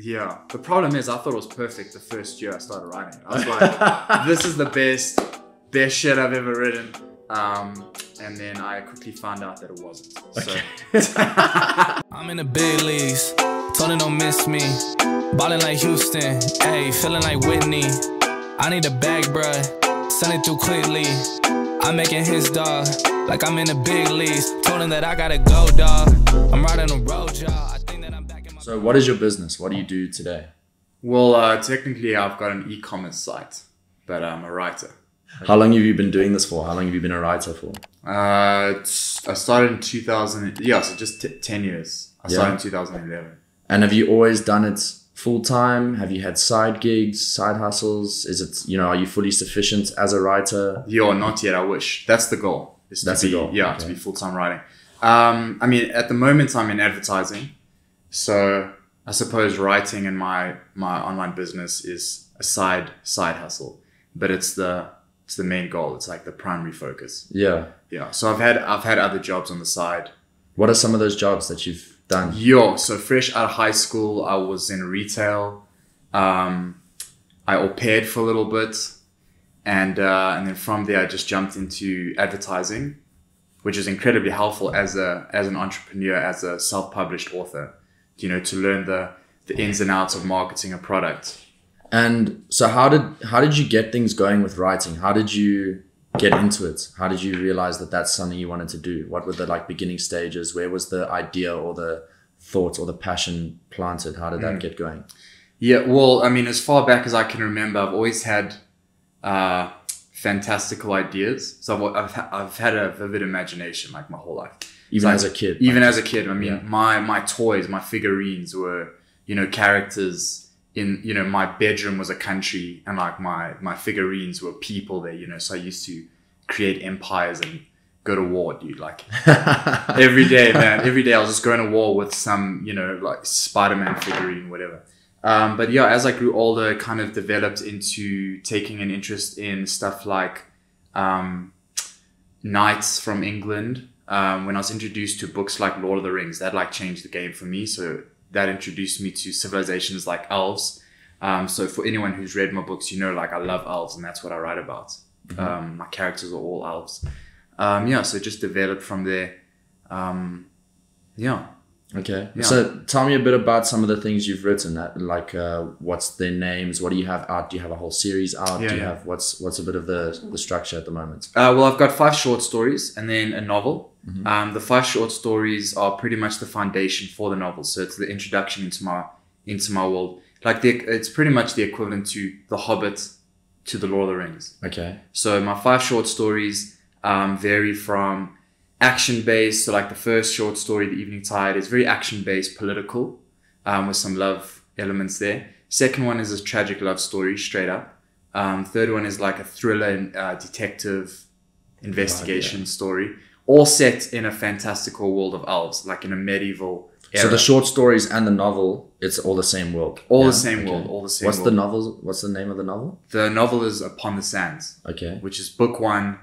Yeah. The problem is, I thought it was perfect the first year I started writing. I was like, this is the best, best shit I've ever written. Um, and then I quickly found out that it wasn't. So, I'm in the big leagues. Told her don't miss me. Ballin' like Houston. Ayy, feeling like Whitney. I need a bag, bruh. Send it through quickly. I'm making his dog. Like I'm in the big leagues. Told him that I gotta go, dog. I'm riding a road, y'all. So, what is your business? What do you do today? well, uh, technically, I've got an e-commerce site, but I'm a writer. How long have you been doing this for? How long have you been a writer for? Uh, I started in 2000. Yeah, so just t- 10 years. I started in 2011. And have you always done it full time? Have you had side gigs, side hustles? Is it, you know, are you fully sufficient as a writer? You're not yet. I wish. That's the goal. That's the goal, Yeah, okay. to be full time writing. Um, I mean, at the moment, I'm in advertising, so I suppose writing in my my online business is a side side hustle, but it's the it's the main goal. It's like the primary focus. Yeah. Yeah. So I've had I've had other jobs on the side. What are some of those jobs that you've done? Yo, so fresh out of high school, I was in retail. Um, I au paired for a little bit, and uh, and then from there, I just jumped into advertising, which is incredibly helpful as a as an entrepreneur, as a self published author. You know, to learn the the ins and outs of marketing a product. And so how did how did you get things going with writing? How did you get into it? How did you realize that that's something you wanted to do? What were the like beginning stages? Where was the idea or the thought or the passion planted? How did that get going? Yeah, well, I mean, as far back as I can remember, I've always had uh, fantastical ideas. So I've, I've, I've had a vivid imagination like my whole life. Even like- as a kid. Even as a kid, I mean, Yeah. my my toys, my figurines were, you know, characters in, you know, my bedroom was a country, and like my my figurines were people there, you know. So I used to create empires and go to war, dude. Like every day, man. Every day I was just going to war with some, you know, like Spider Man figurine, whatever. Um, but yeah, as I grew older, kind of developed into taking an interest in stuff like um, knights from England. Um, when I was introduced to books like Lord of the Rings, that like changed the game for me. So that introduced me to civilizations like elves. Um, so for anyone who's read my books, you know, like I love elves, and that's what I write about. Um, my characters are all elves. Um, yeah, so just developed from there. Um, yeah. Okay. Yeah. So tell me a bit about some of the things you've written. That like, uh, what's their names? What do you have out? Do you have a whole series out? Yeah, do you yeah. have what's what's a bit of the the structure at the moment? Uh, well, I've got five short stories and then a novel. Um, the five short stories are pretty much the foundation for the novel. So it's the introduction into my into my world. Like the, it's pretty much the equivalent to The Hobbit to The Lord of the Rings. Okay. So my five short stories um, vary from action based. So like the first short story, The Evening Tide, is very action based, political, um, with some love elements there. Second one is a tragic love story, straight up. Um, third one is like a thriller and uh, detective investigation story, all set in a fantastical world of elves, like in a medieval era. So the short stories and the novel, it's all the same world. all Yeah? the same Okay. world, all the same. What's world. the novel? What's the name of the novel? The novel is Upon the Sands. Okay. which is book one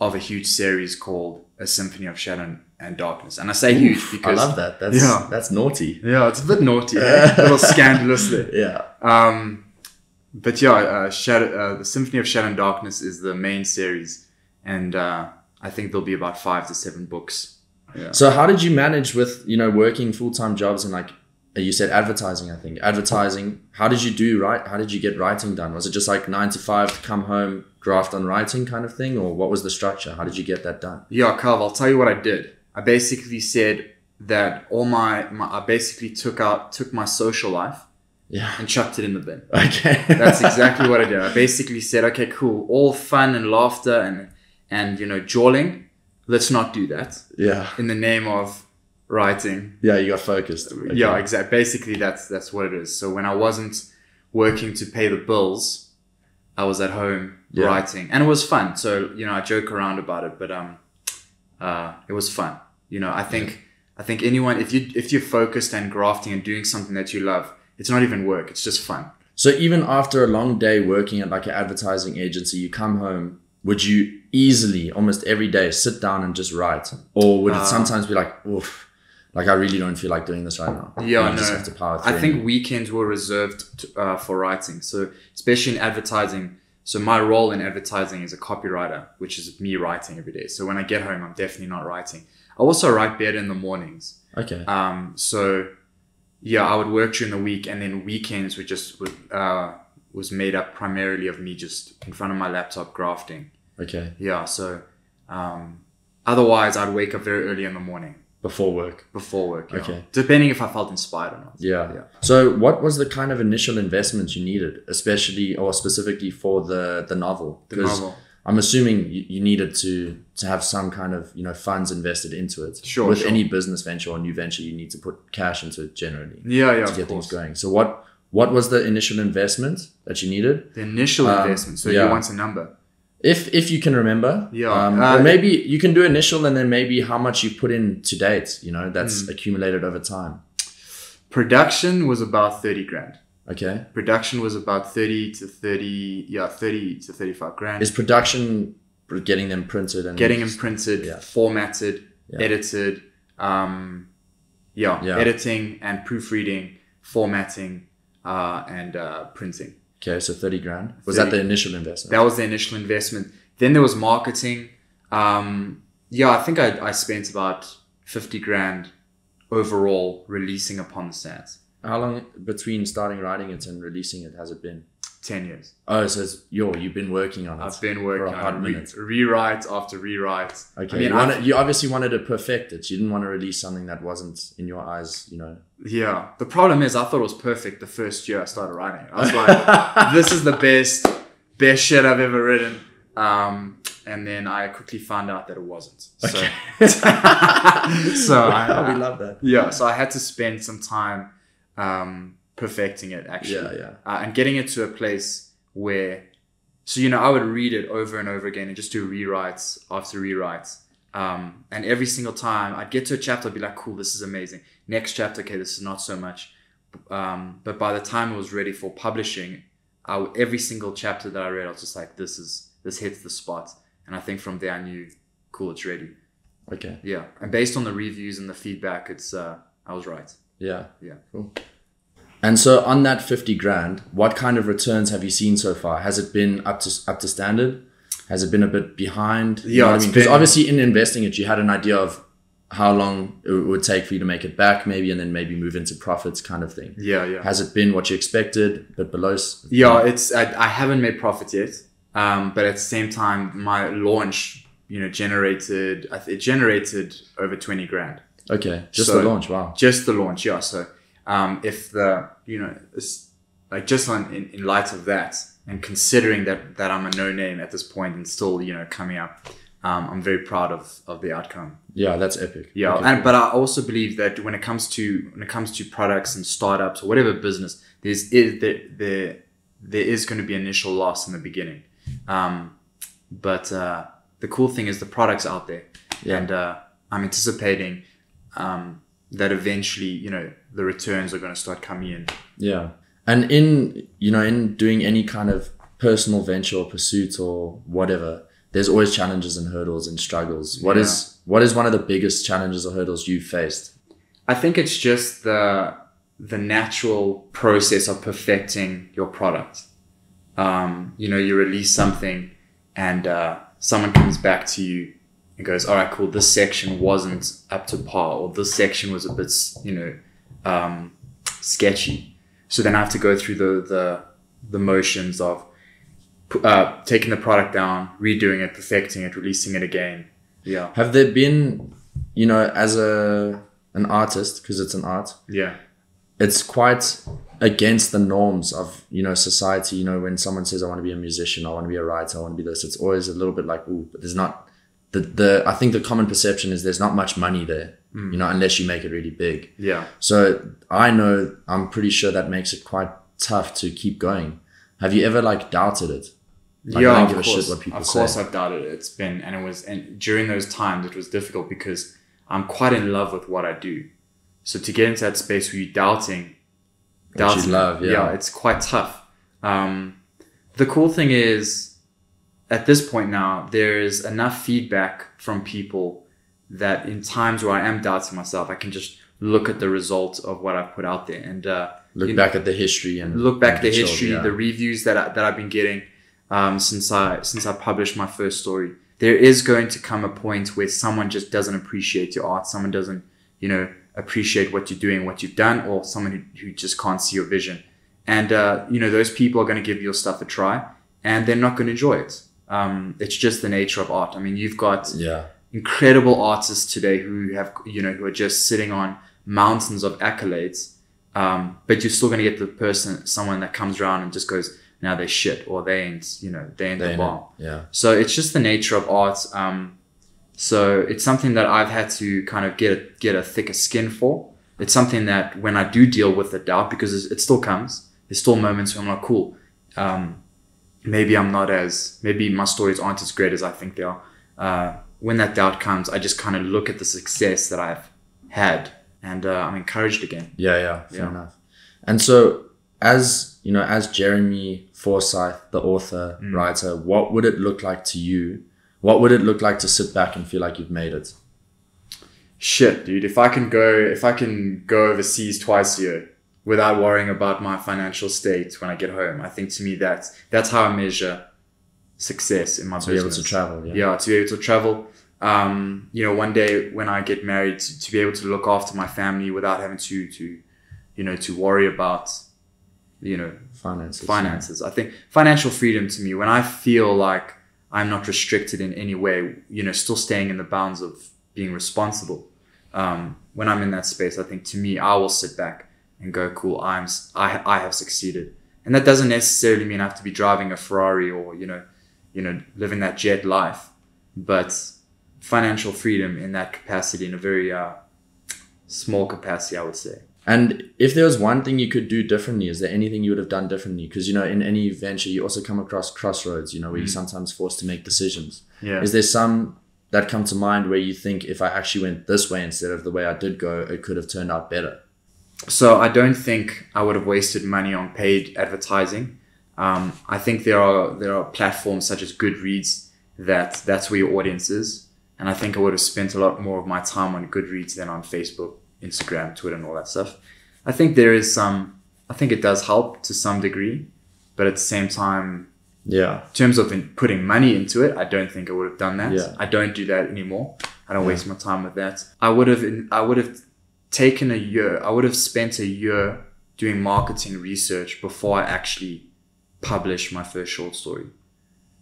of a huge series called A Symphony of Shadow and Darkness. And I say huge because I love that. That's Yeah. that's naughty. Yeah, it's a bit naughty, eh? a little scandalous there. Yeah. Um, but yeah, uh, Shadow, uh, the Symphony of Shadow and Darkness is the main series, and uh, I think there'll be about five to seven books. Yeah. So how did you manage with you know working full time jobs and like you said advertising? I think advertising. How did you do right? How did you get writing done? Was it just like nine to five, come home, graft on writing kind of thing, or what was the structure? How did you get that done? Yeah, Carl, I'll tell you what I did. I basically said that all my, my I basically took out took my social life Yeah. and chucked it in the bin. Okay. That's exactly what I did. I basically said, okay, cool, all fun and laughter and and you know jawling. Let's not do that yeah. in the name of writing. Yeah. You got focused. Okay. Yeah, exactly. Basically, that's that's what it is. So when I wasn't working to pay the bills, I was at home Yeah. writing, and it was fun. So you know, I joke around about it, but um, uh, it was fun. You know, I think I think anyone if you if you're focused and grafting and doing something that you love, it's not even work. It's just fun. So even after a long day working at like an advertising agency, you come home. Would you easily, almost every day, sit down and just write, or would it Uh, sometimes be like, "Oof, like I really don't feel like doing this right now. Yeah, And you just no. have to power through. I think weekends were reserved to, uh, for writing. So especially in advertising. So my role in advertising is a copywriter, which is me writing every day. So when I get home, I'm definitely not writing. I also write better in the mornings. okay, Um, so yeah, I would work during the week, and then weekends were just uh, was made up primarily of me just in front of my laptop grafting. okay, Yeah, so um, otherwise I'd wake up very early in the morning before work. before work. Yeah. Okay. depending if I felt inspired or not. Yeah. Yeah. So, what was the kind of initial investment you needed, especially or specifically for the the novel? The novel. I'm assuming you, you needed to to have some kind of you know funds invested into it. Sure, With sure. any business venture or new venture, you need to put cash into it generally Yeah, yeah, to get things going. So, what what was the initial investment that you needed? The initial Um, investment. So yeah. you want a number? If if you can remember, Yeah, um, uh, or maybe you can do initial and then maybe how much you put in to date. You know, that's Hmm. accumulated over time. Production was about thirty grand. Okay, Production was about thirty to thirty. Yeah, thirty to thirty-five grand. is production getting them printed and getting them printed, Yeah. formatted, Yeah. edited, um, yeah, Yeah. editing and proofreading, formatting, uh, and uh, printing. Okay, so 30 grand. Was 30. that the initial investment? That was the initial investment. Then there was marketing. Um, yeah, I think I, I spent about 50 grand overall releasing upon the sands. How long between starting writing it and releasing it has it been? 10 years. Oh, so it's, yo, you've been working on it. I've been working on re- minute. rewrite after rewrite. Okay, I mean, you, wanted, you obviously wanted to perfect it. You didn't want to release something that wasn't in your eyes, you know. Yeah. The problem is, I thought it was perfect the first year I started writing. I was like, this is the best, best shit I've ever written. Um, and then I quickly found out that it wasn't. So, so I, we love that. yeah, so I had to spend some time um, perfecting it actually, Yeah, yeah. uh, and getting it to a place where, so you know, I would read it over and over again and just do rewrites after rewrites. Um, and every single time I'd get to a chapter, I'd be like, "Cool, this is amazing." Next chapter, okay, this is not so much. Um, but by the time it was ready for publishing, I, every single chapter that I read, I was just like, "This is this hits the spot." And I think from there, I knew, "Cool, it's ready." Okay, Yeah, and based on the reviews and the feedback, it's uh, I was right. yeah. Yeah. Cool. And so on that 50 grand, what kind of returns have you seen so far? Has it been up to up to standard? Has it been a bit behind? You Yeah, know what I mean? Because obviously in investing it, you had an idea of how long it would take for you to make it back, maybe, and then maybe move into profits kind of thing. Yeah, yeah. Has it been what you expected, but below? Yeah, it's I, I haven't made profit yet, um, but at the same time, my launch, you know, generated it generated over twenty grand. Okay, just So- the launch. Wow. Just the launch, yeah. So um, if the you know like just on, in, in light of that and considering that that I'm a no name at this point and still you know coming up, um, I'm very proud of of the outcome. Yeah, that's epic. Yeah, Okay, and but I also believe that when it comes to when it comes to products and startups or whatever business, there's is there there there is going to be initial loss in the beginning, um, but uh, the cool thing is the product's out there, Yeah. and uh, I'm anticipating um, that eventually you know the returns are going to start coming in. Yeah. And in, you know, in doing any kind of personal venture or pursuit or whatever, there's always challenges and hurdles and struggles. What is what is one of the biggest challenges or hurdles you've faced? I think it's just the the natural process of perfecting your product. Um, you know, you release something, and uh, someone comes back to you and goes, "All right, cool. This section wasn't up to par, or this section was a bit, you know, um, sketchy." So then I have to go through the the, the motions of uh, taking the product down, redoing it, perfecting it, releasing it again. Yeah, Have there been, you know, as a an artist, because it's an art, yeah, it's quite against the norms of you know society you know when someone says i want to be a musician i want to be a writer i want to be this it's always a little bit like ooh but there's not the the i think the common perception is there's not much money there you know unless you make it really big yeah. so i know i'm pretty sure that makes it quite tough to keep going have you ever like doubted it Like, yeah, don't of give a shit course. what people of say. course, I've doubted it. It's been, and it was, and during those times, it was difficult because I'm quite in love with what I do. So to get into that space where you're doubting, you love, yeah. it's quite tough. Um, the cool thing is, at this point now, there is enough feedback from people that in times where I am doubting myself, I can just look at the result of what I've put out there and uh, Look you know, back at the history and look back at the history, yeah. the reviews that I, that I've been getting um, since I since I published my first story. There is going to come a point where someone just doesn't appreciate your art. Someone doesn't, you know, appreciate what you're doing, what you've done, or someone who, who just can't see your vision. And uh, you know, those people are going to give your stuff a try, and they're not going to enjoy it. Um, it's just the nature of art. I mean, you've got yeah, incredible artists today who have you know who are just sitting on mountains of accolades um, but you're still going to get the person someone that comes around and just goes now they shit or they ain't you know they ain't they the bomb. yeah, so it's just the nature of art um, so it's something that i've had to kind of get a, get a thicker skin for. It's something that when i do deal with the doubt because it still comes there's still moments where i'm like cool um, maybe i'm not as maybe my stories aren't as great as i think they are uh, when that doubt comes i just kind of look at the success that i've had and uh, i'm encouraged again yeah, yeah. Fair Yeah. enough. And so, as you know, as Jeremy Forsyth, the author Mm. writer, what would it look like to you? What would it look like to sit back and feel like you've made it? shit dude if i can go if i can go overseas twice a year without worrying about my financial state when i get home i think to me that's that's how i measure success in my business. To be able to travel, yeah. yeah to be able to travel um, you know one day when i get married to, to be able to look after my family without having to to you know to worry about you know Finances. finances. I think financial freedom to me, when I feel like I'm not restricted in any way, you know, still staying in the bounds of being responsible. Um, when I'm in that space, I think to me, I will sit back and go, cool, I'm, I, I have succeeded. And that doesn't necessarily mean I have to be driving a Ferrari or, you know, you know, living that jet life, but financial freedom in that capacity, in a very uh, small capacity, I would say. And if there was one thing you could do differently, is there anything you would have done differently? Because you know, in any venture, you also come across crossroads. You know, where you're sometimes forced to make decisions. Yeah. Is there some that come to mind where you think if I actually went this way instead of the way I did go, it could have turned out better? So I don't think I would have wasted money on paid advertising. Um, I think there are there are platforms such as Goodreads that that's where your audience is, and I think I would have spent a lot more of my time on Goodreads than on Facebook, Instagram, Twitter, and all that stuff. I think there is some. I think it does help to some degree, but at the same time, Yeah. in terms of in putting money into it, I don't think I would have done that. Yeah. I don't do that anymore. I don't waste my time with that. I would have I would have taken a year. I would have spent a year doing marketing research before I actually published my first short story.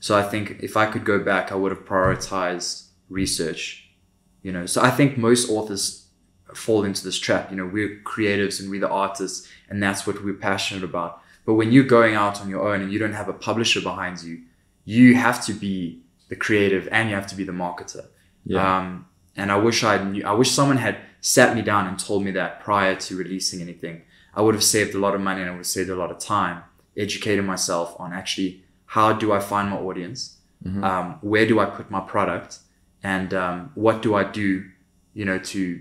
So I think if I could go back, I would have prioritized research. You know, so I think most authors fall into this trap. You know, we're creatives and we're the artists, and that's what we're passionate about. But when you're going out on your own and you don't have a publisher behind you, you have to be the creative and you have to be the marketer. Yeah. Um, and I wish I knew, I wish someone had sat me down and told me that prior to releasing anything. I would have saved a lot of money and I would have saved a lot of time educating myself on actually how do I find my audience, um, where do I put my product, and um, what do I do, you know, to,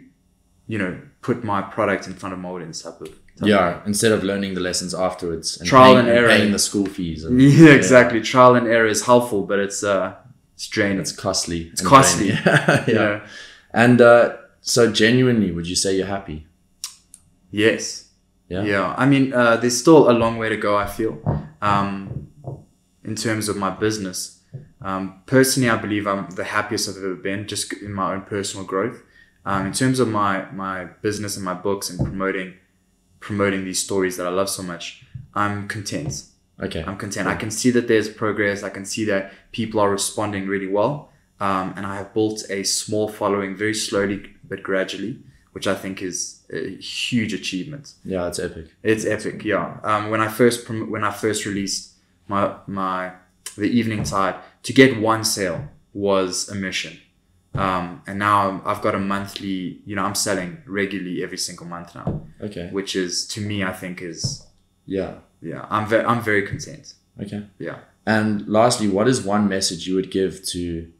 you know, put my product in front of my audience type of. type of Yeah. Instead of learning the lessons afterwards and Trial paying, and error. paying the school fees. And, Yeah, exactly. Trial and error is helpful, but it's uh, it's draining. It's costly. It's costly. yeah. yeah. And uh, so, genuinely, would you say you're happy? Yes. Yeah. Yeah. I mean, uh, there's still a long way to go. I feel, um, in terms of my business. Um, personally, I believe I'm the happiest I've ever been, just in my own personal growth. Um, in terms of my my business and my books and promoting promoting these stories that I love so much, I'm content. Okay. I'm content. I can see that there's progress. I can see that people are responding really well. Um, and I have built a small following very slowly but gradually, which I think is a huge achievement. Yeah, it's epic. It's epic, yeah. Um, when I first prom- when I first released my my the Evening Tide, to get one sale was a mission. Um, and now I've got a monthly. You know, I'm selling regularly every single month now, Okay. which is to me I think is Yeah. yeah. I'm very I'm very content. Okay. Yeah. And lastly, what is one message you would give to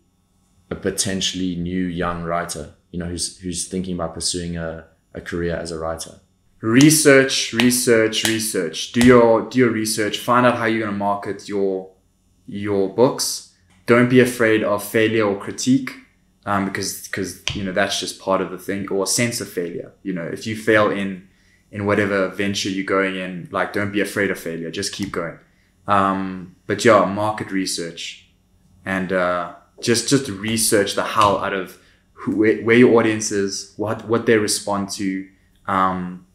a potentially new young writer? You know, who's who's thinking about pursuing a, a career as a writer. research research research. Do your do your research. Find out how you're going to market your your books. Don't be afraid of failure or critique um, because because you know that's just part of the thing or a sense of failure. You know if you fail in in whatever venture you're going in like don't be afraid of failure. Just keep going. Um, but yeah market research. And uh, just just research the hell out of who, where, where your audience is what what they respond to um,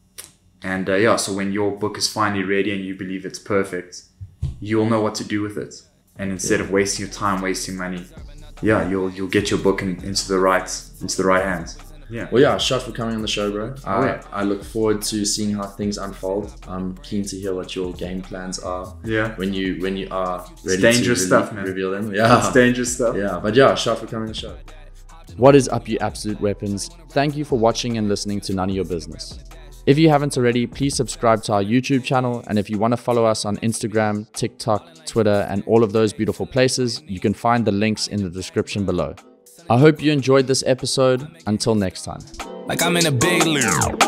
and uh, yeah so when your book is finally ready and you believe it's perfect you'll know what to do with it and instead of wasting your time wasting money yeah, you'll you'll get your book in, into the right into the right hands. Yeah. Well, yeah, shot for coming on the show, bro. Oh, I, yeah. I look forward to seeing how things unfold. I'm keen to hear what your game plans are. Yeah. When you when you are ready dangerous to stuff, man. reveal them. Yeah. It's dangerous stuff. Yeah, but yeah, shot for coming on the show. What is up, you absolute weapons? Thank you for watching and listening to None of Your Business. If you haven't already, please subscribe to our YouTube channel. And if you want to follow us on Instagram, TikTok, Twitter, and all of those beautiful places, you can find the links in the description below. I hope you enjoyed this episode. Until next time. Like I'm in a big league.